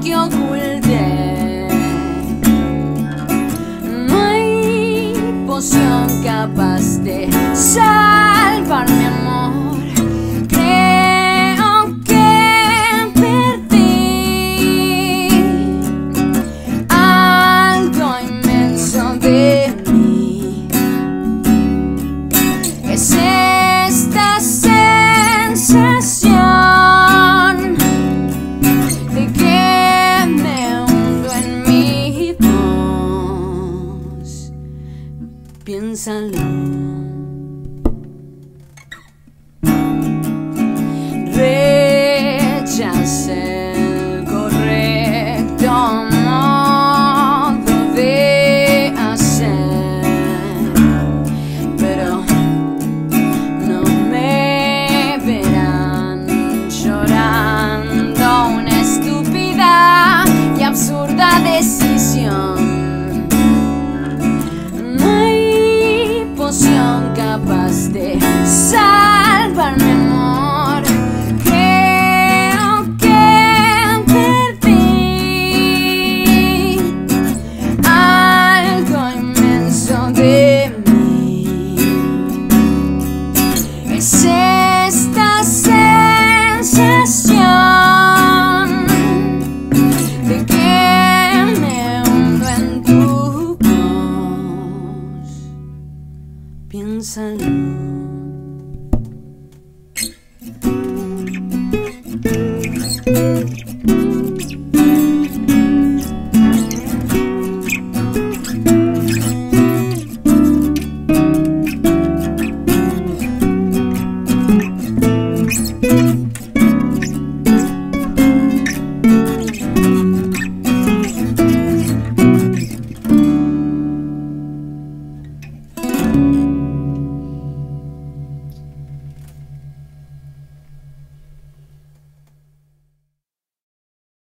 que oculté. No hay poción capaz de sanar. 边山里。变残忍。